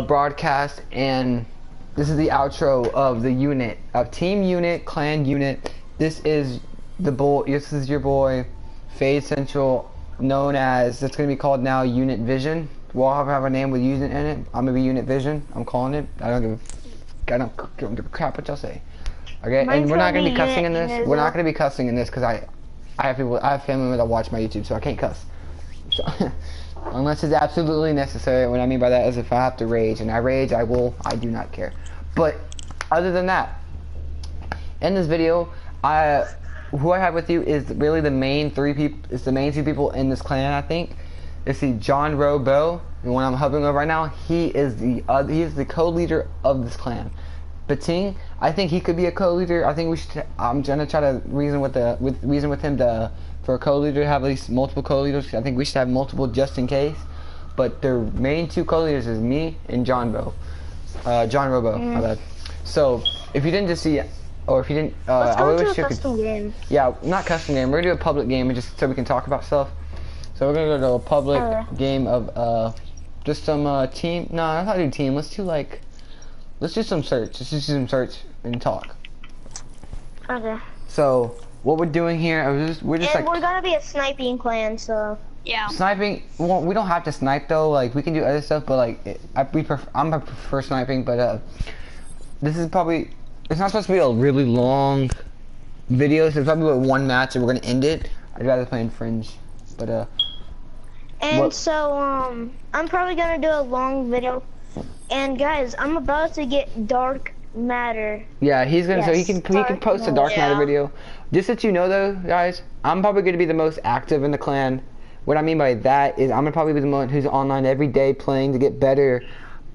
broadcast and this is the outro of the unit of team unit clan unit. This is the boy this is your boy Fade Central known as it's gonna be called now unit vision. We'll have, have a name with unit in it. I'm gonna be unit vision. I'm calling it. I don't give a, I don't, I don't give a crap what y'all say. Okay Mine's and we're not gonna gonna be cussing in this. We're not gonna be cussing in this because I I have people I have family that watch my YouTube so I can't cuss. So, unless it's absolutely necessary. What I mean by that is if I have to rage, and I rage, I will. I do not care. But other than that, in this video, I who I have with you is really the main three people. It's the main two people in this clan. I think. It's the John Robo, the one I'm hovering over right now. He is the uh, he is the co-leader of this clan. Bating, I think he could be a co-leader. I think we should. I'm gonna try to reason with the with reason with him to for a co-leader to have at least multiple co-leaders. I think we should have multiple just in case. But the main two co-leaders is me and John Bo, uh, John Robo. My bad. So if you didn't just see, or if you didn't, uh, Let's I go wish to a you could. custom game. Yeah, not custom game. We're gonna do a public game, and just so we can talk about stuff. So we're gonna go to a public Alright. game of uh, just some uh, team. No, I'm not do team. Let's do like, let's do some search. Let's just do some search and talk. Okay. So what we're doing here, I was just, we're just and like we're gonna be a sniping clan, so Yeah. sniping. Well, we don't have to snipe though. Like we can do other stuff, but like it, I we prefer, I'm I prefer sniping. But uh, this is probably it's not supposed to be a really long video. So it's probably about one match, and we're gonna end it. I'd rather play in Fringe, but uh. and What- so um I'm probably gonna do a long video. And guys, I'm about to get dark matter. Yeah, he's gonna. so he Yes, can he can post a Knight. Dark Matter video. Just that you know, though, guys, I'm probably gonna be the most active in the clan. What I mean by that is I'm gonna probably be the one who's online every day playing to get better.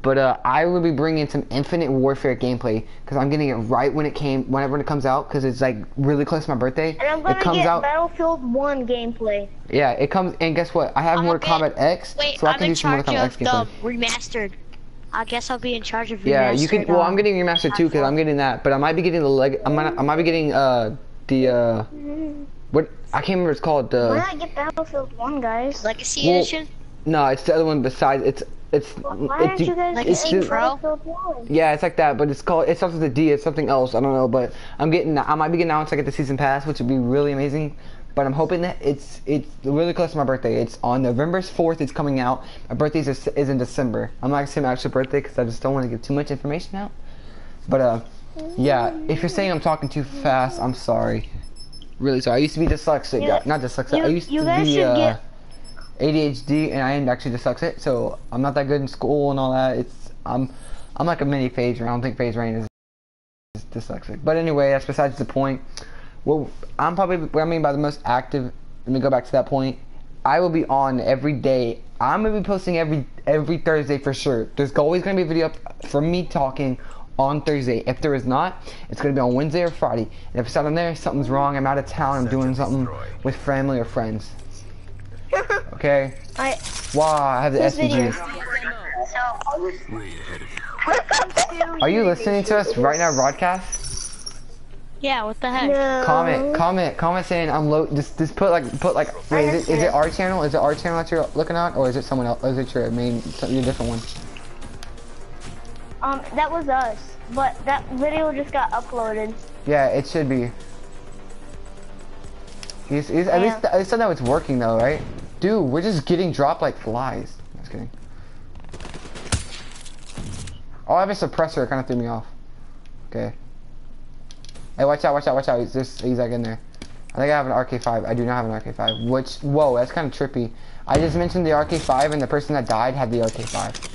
But uh, I will be bringing some Infinite Warfare gameplay because I'm getting it right when it came, whenever it comes out, because it's like really close to my birthday. And I'm gonna it comes get out. Battlefield 1 gameplay. Yeah, it comes. And guess what? I have I'm Mortal Kombat X, Wait, so I I'm can do some charge Mortal Kombat of X the gameplay. remastered. I guess I'll be in charge of remastered. Yeah, you can. Well, I'm getting remastered too because I'm getting that, but I might be getting the leg. I might. I might be getting uh the uh what I can't remember. What it's called Why the not get Battlefield 1, guys? Legacy Well, Edition. no, it's the other one besides. It's it's Why it's aren't you guys Like it's getting the- Pro? Battlefield 1? yeah, it's like that, but it's called it's something with a D. It's something else. I don't know, but I'm getting. I might be getting that once I get the season pass, which would be really amazing. But I'm hoping that it's it's really close to my birthday. It's on November 4th. It's coming out. My birthday is, is in December. I'm not gonna say my actual birthday because I just don't want to give too much information out. But uh, yeah. If you're saying I'm talking too fast, I'm sorry. Really sorry. I used to be dyslexic. You- not dyslexic. I used you to be uh, get- ADHD, and I am actually dyslexic. So I'm not that good in school and all that. It's I'm I'm like a mini FaZe Rain. I don't think is is dyslexic. But anyway, that's besides the point. Well, I'm probably what I mean by the most active. Let me go back to that point. I will be on every day. I'm gonna be posting every every Thursday for sure. There's always gonna be a video up from me talking on Thursday. If there is not, it's gonna be on Wednesday or Friday. And if it's not on there, something's wrong. I'm out of town. I'm doing something with family or friends. Okay. I, Wow, I have the this video. SVG. So, Are you listening to us right now, broadcast? Yeah. What the heck? No. Comment, comment, comment saying I'm low. Just, just put like, put like. Wait, is it, is it our channel? Is it our channel that you're looking at, or is it someone else? Or is it your main, some- your different one? Um, that was us, but that video just got uploaded. Yeah, it should be. He's, he's, at least, Yeah. at least I know it's working though, right? Dude, we're just getting dropped like flies. Just kidding. Oh, I have a suppressor. It kind of threw me off. Okay. Hey, watch out! Watch out! Watch out! He's just he's like in there. I think I have an RK5. I do not have an RK5. Which whoa, that's kind of trippy. I just mentioned the RK5, and the person that died had the RK5.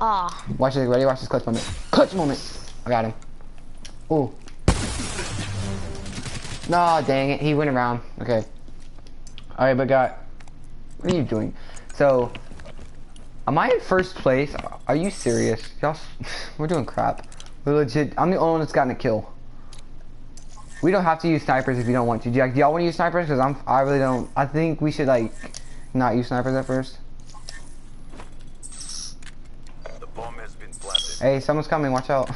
Ah. Watch this. Ready? Watch this clutch moment. Clutch moment. I got him. Ooh. Nah, dang it. He went around. Okay. Alright, but got. What are you doing? So, am I in first place? Are you serious? Y'all, we're doing crap. We're legit. I'm the only one that's gotten a kill. We don't have to use snipers if you don't want to. Do y'all, do y'all want to use snipers? Because I'm. I really don't. I think we should like not use snipers at first. The bomb has been planted. Hey, someone's coming. Watch out.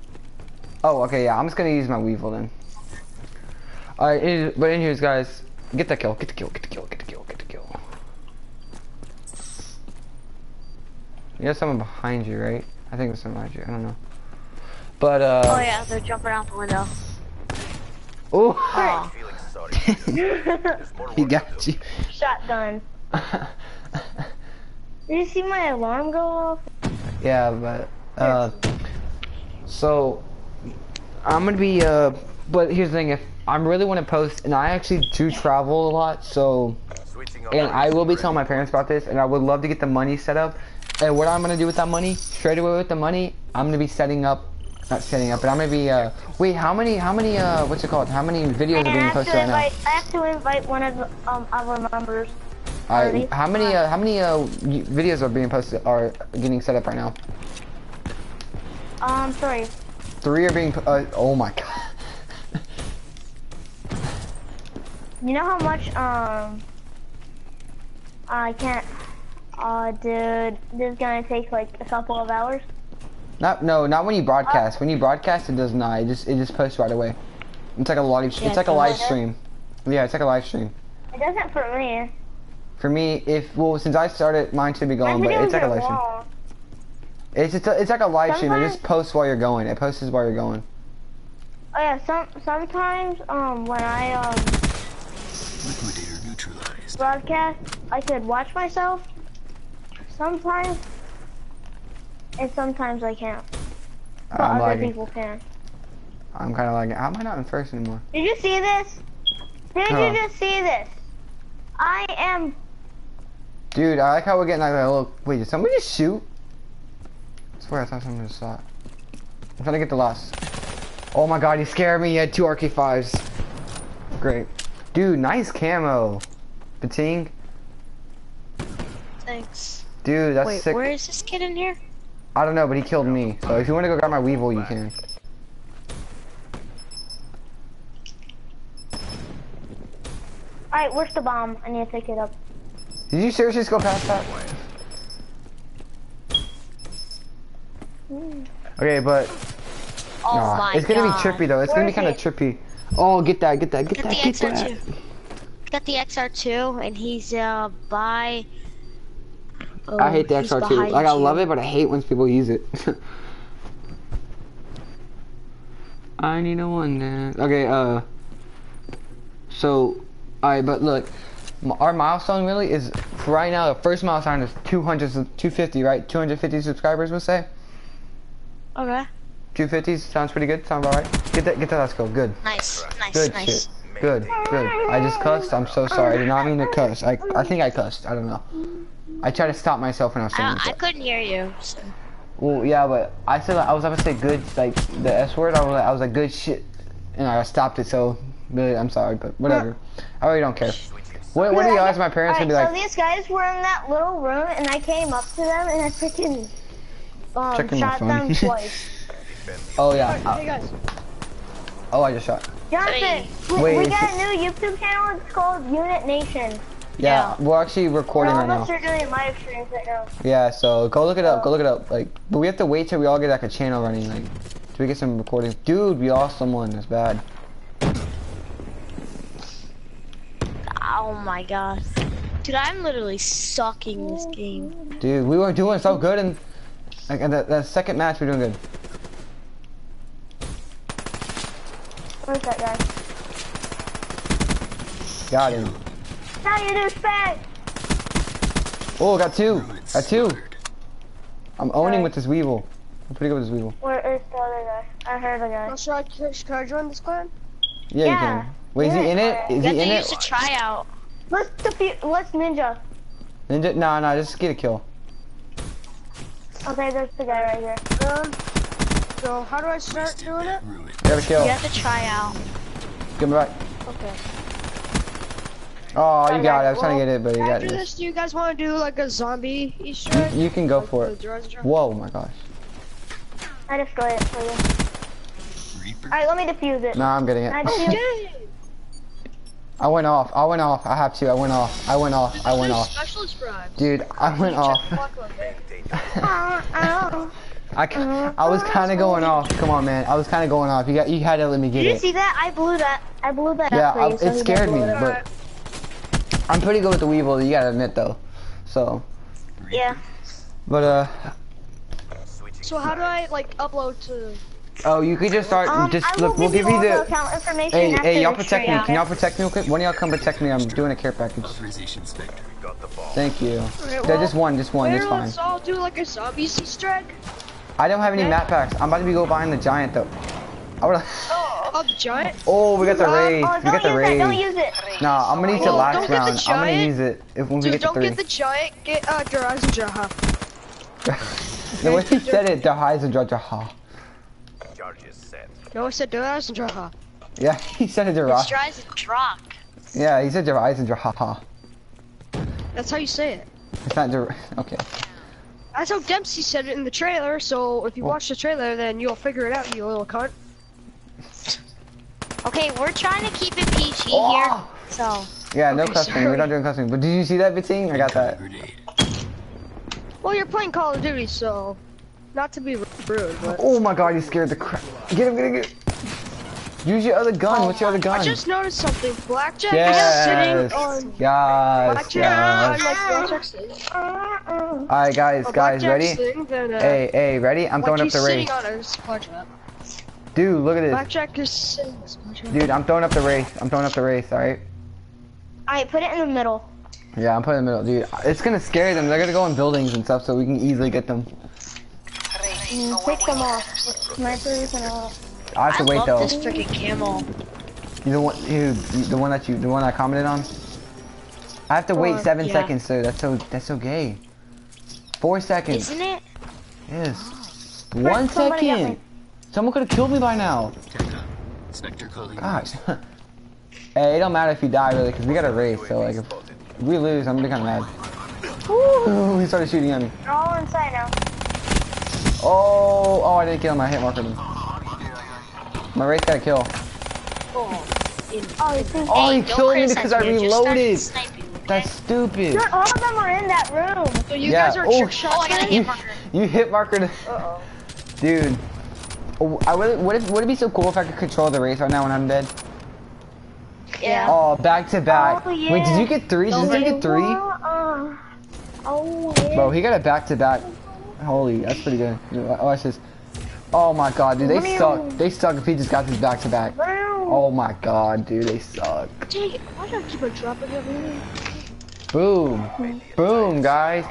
oh, okay. Yeah, I'm just gonna use my weevil then. Alright, any- but anyways, guys, get that kill. Get the kill. Get the kill. Get the kill. Get the kill. You have someone behind you, right? I think there's someone behind you. I don't know. But uh. Oh yeah, they're jumping out the window. Ooh. Oh. Feeling sorry. There's more he got you. Shotgun. Did you see my alarm go off? yeah, but uh. So I'm gonna be uh. But here's the thing: if I'm really want to post, and I actually do travel a lot, so and I will be telling my parents about this, and I would love to get the money set up. And what I'm gonna do with that money, straight away with the money, I'm gonna be setting up, not setting up, but I'm gonna be. Uh, wait, how many? How many? Uh, what's it called? How many videos I are being have posted to right now? invite. I have to invite one of the, um our members. Alright, how many? Uh, how many uh, videos are being posted? Are getting set up right now? Um, sorry. Three are being. Uh, oh my god. You know how much um I can't. Uh, dude, this is gonna take like a couple of hours. Not no, not when you broadcast. When you broadcast, it does not. It just it just posts right away. It's like a live. Yeah, it's like a live like- stream. Yeah, it's like a live stream. It doesn't for me. For me, if well, since I started, mine should be going, but it's like a live stream. long. It's it's, a, it's like a live stream. It just posts while you're going. It posts while you're going. Oh yeah, some sometimes um when I um Liquidator neutralized. broadcast, I could watch myself. Sometimes, and sometimes I can't. But I'm other lagging. people can. I'm kind of lagging. How am I not in first anymore? Did you see this? Did Huh. you just see this? I am. Dude, I like how we're getting like a little. Wait, did somebody just shoot? I swear I thought someone just shot. I'm trying to get the last. Oh my god, he scared me. He had two RK5s. Great. Dude, nice camo. Bating. Thanks. Dude, that's Wait, sick. where is this kid in here? I don't know, but he killed me. So if you want to go grab my Weevil, you can. Alright, where's the bomb? I need to pick it up. Did you seriously just go past that? Okay, but Oh nah, my it's gonna god. be trippy though. It's Where gonna be kind of trippy. Oh, get that, get that, get Got that, the get that. XR2. Got the XR2, and he's uh by. Oh, I hate the XR2. Like I you. love it, but I hate when people use it. I need a one dance. Okay, uh. So, alright, but look, our milestone really is right now. The first milestone is 200, 250, right? 250 subscribers, we'll say. Okay. 250 sounds pretty good. Sound about right? Get that, get that. Let's go. Good, Nice, nice, good nice. shit. Good, good. I just cussed. I'm so sorry. I did not mean to cuss. I, I think I cussed. I don't know. I tried to stop myself when I was saying I, I couldn't hear you. So. Well, yeah, but I said I was about to say good, like the S word. I was like, I was like good shit, and I stopped it. So, really, I'm sorry, but whatever. I really don't care. What, what do you guys, my parents, gonna be like? so these guys were in that little room, and I came up to them and I freaking um, shot them twice. Oh yeah. Hey uh, guys, oh, I just shot. Jonathan, we, Wait, we got a new YouTube channel. It's called Unit Nation. Yeah, we're actually recording All right of now. us are doing live streams right now. Yeah, so go look it up. Go oh. look it up. Like, but we have to wait till we all get like a channel running. Like, till we get some recordings. Dude, we lost someone. That's bad. Oh my gosh, Dude, I'm literally sucking this game. Dude, we were doing so good, and like in the, the second match, we're doing good. Where's that guy? Got him. Now you douchebag! Oh, got two. Ruin Got two. slaughtered. I'm owning with this Weevil. I'm pretty good with this Weevil. Where is the other guy? I heard a guy. well, should I, should I join this clan? Yeah, you can. Wait, is he in it? Is You he have in to it? use a tryout. Let's defu- let's ninja. Ninja? Nah, nah, just get a kill. Okay, there's the guy right here. Um, so how do I start doing it? Ruin. Get a kill. You have to try out. Give me back. Okay. Oh, you Okay, got it. I was trying to get it, but you got After it. this, do you guys want to do like a zombie Easter egg? You can go Like for it. Whoa, oh my gosh. I destroyed it for you. Alright, let me defuse it. Nah, I'm getting Can I it. I went off. I went off. I have to. I went off. I went off. I went off. Dude, I went off. I, I was kind of going off. Come on, man. I was kind of going off. You got. You had to let me get Did you it. see that? I blew that. I blew that Yeah, I, you. so it scared me, it but I'm pretty good with the Weevil. You gotta admit though. So, Yeah. but uh, So how do I like upload to? Oh, you could just start. Um, just I will look. We'll give give you you the the. account information Hey, after hey, y'all protect me. stream. Can y'all protect me real quick? One of y'all come protect me. I'm doing a care package. Authorization Spectre. Got the ball. Thank you. Alright, Yeah, just one, just one. That's Here, fine. let's all do like a zombie Easter egg. I don't have any map packs. I'm about to be go buying the giant though. I would. Oh, the giant. Oh, we got the Uh, raid. Oh, we got the it, raid. don't use it. Nah, I'm gonna use it last don't get the round. I'm gonna use it if when we Dude, get to don't three. get the giant. Get uh, Jaraz and Jaha. the way he said it, the and jaha. Charge is set. No, I said Jaraz and Jaha. Yeah, he said it This Jarrah. drives a. Yeah, he said your and jaha. That's how you say it. It's not Jar. Okay. That's how Dempsey said it in the trailer. So if you watch the trailer, then you'll figure it out, you little cunt. Okay, we're trying to keep it PG Oh! here. So, Yeah, no Okay, cussing. sorry. We're not doing cussing. But did you see that, Viting? I got that. Well, you're playing Call of Duty, so not to be rude, but Oh my god, you scared the crap. Get him, get him, get him. Use your other gun. What's your other gun? I just noticed something. Blackjack Yes. is sitting on Yes. Blackjack. Yes. on, like Blackjack's thing. Alright, guys, Or guys, Blackjack's ready? Thing, then, uh, Hey, hey, ready? I'm like throwing up he's the race. sitting on a Blackjack. Dude, look at this. Blackjack is sitting on a Blackjack. Dude, I'm throwing up the race. I'm throwing up the race, alright? Alright, put it in the middle. Yeah, I'm putting it in the middle. Dude, it's gonna scare them. They're gonna go in buildings and stuff so we can easily get them. Mm, Take them off. with Snipers and all. I have I to wait love though. this freaking camel. You the one, you, the one that you, the one I commented on. I have to wait seven yeah. seconds, sir. That's so, that's so gay. Four seconds. Isn't it? Yes. Oh. One somebody second. me. Someone could have killed me by now. Calling. Gosh. hey, it don't matter if you die really, cause we got a race. So like, if we lose, I'm gonna be kind of mad. Ooh, he started shooting at me. They're all inside now. Oh, oh, I didn't kill him. I hit marker him. My race got a kill. Oh, in- Oh, Oh, he killed me because I me, just start reloaded. That's stupid. Dude, all of them are in that room. So you Yeah, guys are oh, trick shots. Oh, I got a hit You, marker. you hit marker. Uh-oh. Dude. Oh, I would, would, it, would it be so cool if I could control the race right now when I'm dead? Yeah. Oh, back to back. Oh, Wait, did you get three? Did you get three? Uh, oh, yeah. Bro, he got a back to back. Holy, that's pretty good. Oh, it's just. Oh my god, dude, they suck. They suck if he just got this back to back. Oh my god, dude, they suck. Dang why do I keep on dropping everything? Boom. Boom, guys.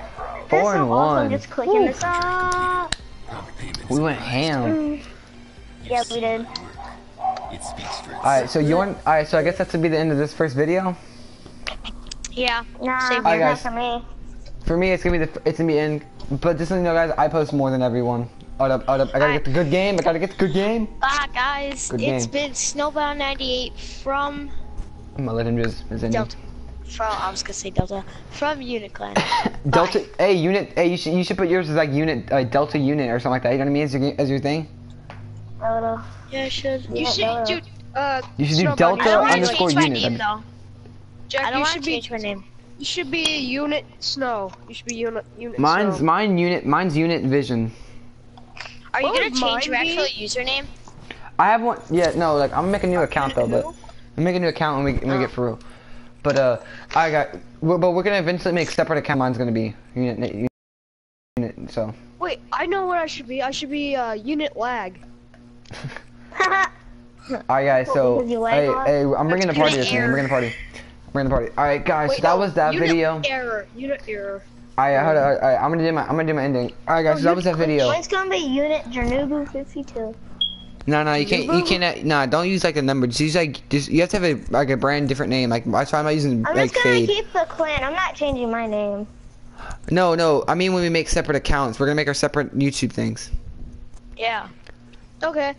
Four and one. Just clicking this up. We went ham. Yeah, we did. It speaks for. Alright, so you want. Alright, so I guess that's to be the end of this first video. Yeah. Nah, Same not. Alright, guys. for me. For me, it's gonna be the. It's gonna be in. But just so you know, guys, I post more than everyone. Hold up, hold up. I gotta get the good game. I gotta get the good game. Bye, guys. Good It's game. been Snowbound 98 from I'm gonna let him just. Delta. Delta. From, I was gonna say Delta. From Uniclan. Delta. Hey, unit. Hey, you should you should put yours as like unit, uh, Delta unit or something like that. You know what I mean? As your as your thing. A little. Yeah, I should. You Yeah, should duh. do, uh, You should do Snowball, Delta I don't want to underscore change my unit. name though. Jack, I don't you want should to be, change my name. you should be unit snow. You should be unit, unit Mine's snow. mine unit. Mine's unit vision. Are you What gonna change your mine be? actual username? I have one. Yeah, no, like I'm gonna make a new account though, but I'm making a new account when we when we get for real. But uh, I got. Well, but we're gonna eventually make separate account. Mine's gonna be unit. Unit. So. Wait, I know what I should be. I should be, uh, unit lag. Alright guys, so hey, hey, I'm bringing a party this man. I'm error. bringing a party. I'm bringing a party. Alright guys, Wait, so that no, was that unit video. Error. Unit error. Alright, hold on, alright, I'm gonna do my I'm gonna do my ending. Alright guys, so that was that video. Mine's gonna be Unit Jernubu 52. No, no, you can't you can't uh, no, don't use like a number. Just use like just you have to have a like a brand different name. Like that's why I'm not using I'm like just gonna fade. keep the clan. I'm not changing my name. No, no, I mean when we make separate accounts, we're gonna make our separate YouTube things. Yeah. Okay.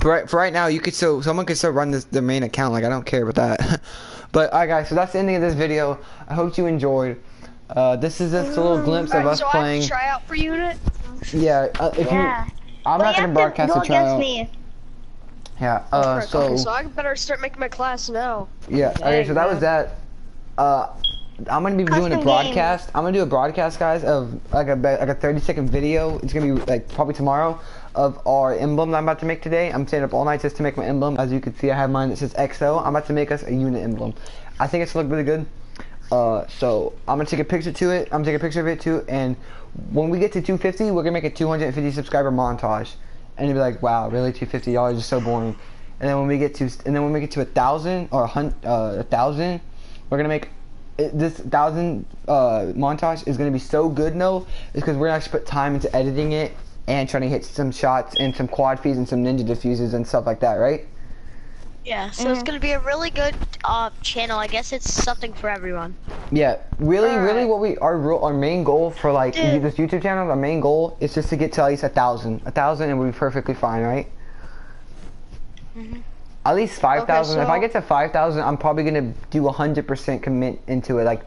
For right, for right now, you could still someone could still run this the main account. Like I don't care about that. but alright guys, so that's the ending of this video. I hope you enjoyed. Uh, this is just a little glimpse of Alright, us so I playing. to try out for unit. Yeah, uh, if Yeah. you, I'm But not gonna broadcast to a go against trial. me. Yeah. Uh, so okay, so I better start making my class now. yeah. Okay, so that was that. Uh, I'm gonna be doing Custom a game. broadcast. I'm gonna do a broadcast, guys, of like a like a 30 second video. It's gonna be like probably tomorrow of our emblem that I'm about to make today. I'm staying up all night just to make my emblem. As you can see, I have mine that says XO. I'm about to make us a unit emblem. I think it's gonna look really good. Uh, so I'm gonna take a picture to it. I'm gonna take a picture of it too. And when we get to 250, we're gonna make a 250 subscriber montage. And you'll be like, wow, really 250? Y'all are just so boring. And then when we get to, and then when we get to a thousand or a hun, uh, a thousand, we're gonna make it, this thousand uh, montage is gonna be so good. No, is because we're gonna actually put time into editing it and trying to hit some shots and some quad feeds and some ninja diffuses and stuff like that, right? Yeah, so it's gonna be a really good uh channel. I guess it's something for everyone. Yeah, really, really, Alright. what we our real- our main goal for like Dude. this YouTube channel, our main goal is just to get to at least a thousand, a thousand, and we'll be perfectly fine, right? Mhm. At least five thousand. Okay, so if I get to five thousand, I'm probably gonna do a hundred percent commit into it, like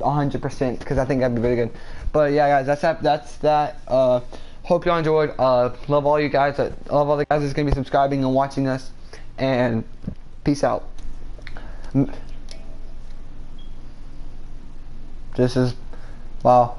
a hundred percent, because I think that'd be really good. But yeah, guys, that's that. That's that. Uh, hope y'all enjoyed. Uh, love all you guys. Uh, love all the guys that's gonna be subscribing and watching us, and peace out. This is wow.